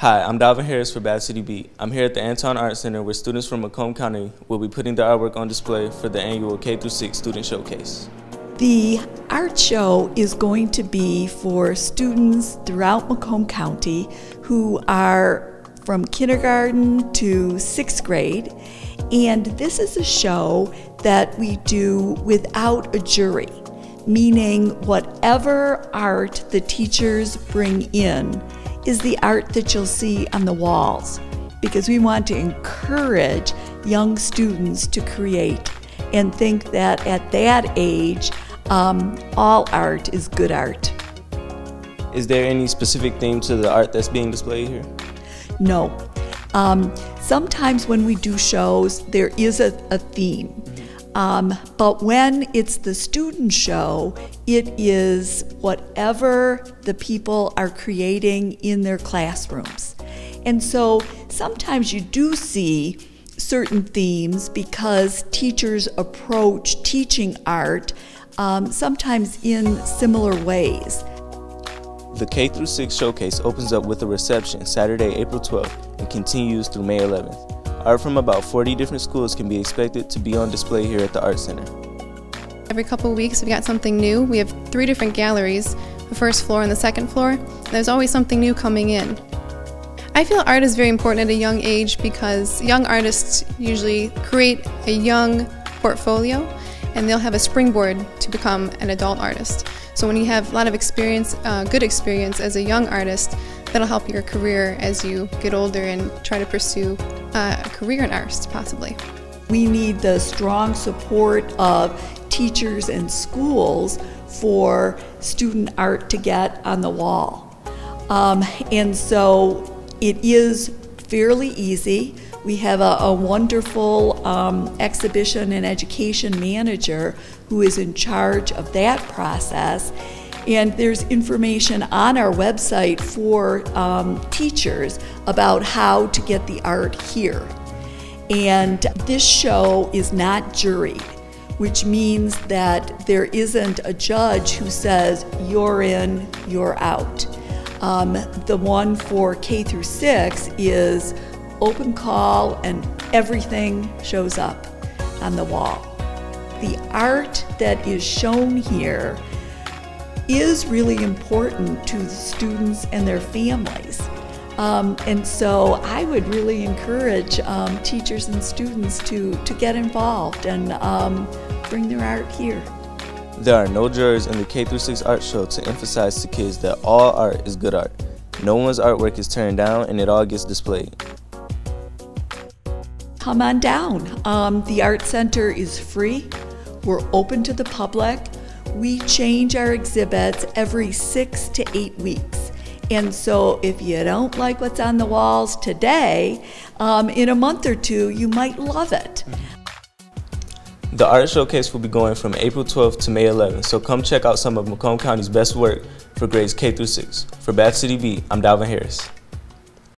Hi, I'm Dalvin Harris for Bath City Beat. I'm here at the Anton Art Center where students from Macomb County will be putting their artwork on display for the annual K-6 Student Showcase. The art show is going to be for students throughout Macomb County who are from kindergarten to sixth grade. And this is a show that we do without a jury, meaning whatever art the teachers bring in is the art that you'll see on the walls because we want to encourage young students to create and think that at that age, um, all art is good art. Is there any specific theme to the art that's being displayed here? No. Um, sometimes when we do shows, there is a, a theme. Um, but when it's the student show, it is whatever the people are creating in their classrooms. And so sometimes you do see certain themes because teachers approach teaching art um, sometimes in similar ways. The K through 6 showcase opens up with a reception Saturday, April 12th and continues through May 11th. Art from about 40 different schools can be expected to be on display here at the Art Center. Every couple weeks we got something new. We have three different galleries, the first floor and the second floor. There's always something new coming in. I feel art is very important at a young age because young artists usually create a young portfolio and they'll have a springboard to become an adult artist. So when you have a lot of experience, uh, good experience as a young artist, that'll help your career as you get older and try to pursue a career in arts, possibly. We need the strong support of teachers and schools for student art to get on the wall. Um, and so it is fairly easy. We have a, a wonderful um, exhibition and education manager who is in charge of that process. And there's information on our website for um, teachers about how to get the art here. And this show is not juried, which means that there isn't a judge who says, you're in, you're out. Um, the one for K through 6 is open call and everything shows up on the wall. The art that is shown here is really important to the students and their families. Um, and so I would really encourage um, teachers and students to, to get involved and um, bring their art here. There are no jurors in the K-6 art show to emphasize to kids that all art is good art. No one's artwork is turned down and it all gets displayed. Come on down. Um, the Art Center is free. We're open to the public. We change our exhibits every six to eight weeks. And so if you don't like what's on the walls today, um, in a month or two, you might love it. The art showcase will be going from April 12th to May 11th, so come check out some of Macomb County's best work for grades K through 6. For Bath City Beat, I'm Dalvin Harris.